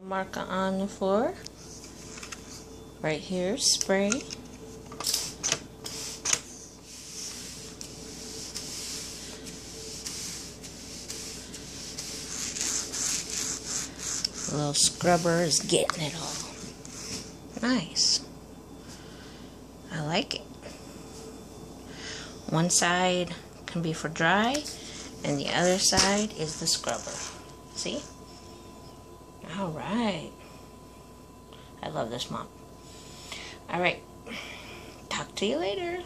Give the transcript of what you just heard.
Marker on the floor. Right here, spray. Little scrubber is getting it all. Nice. I like it. One side can be for dry, and the other side is the scrubber. See? All right. I love this mop. All right. Talk to you later.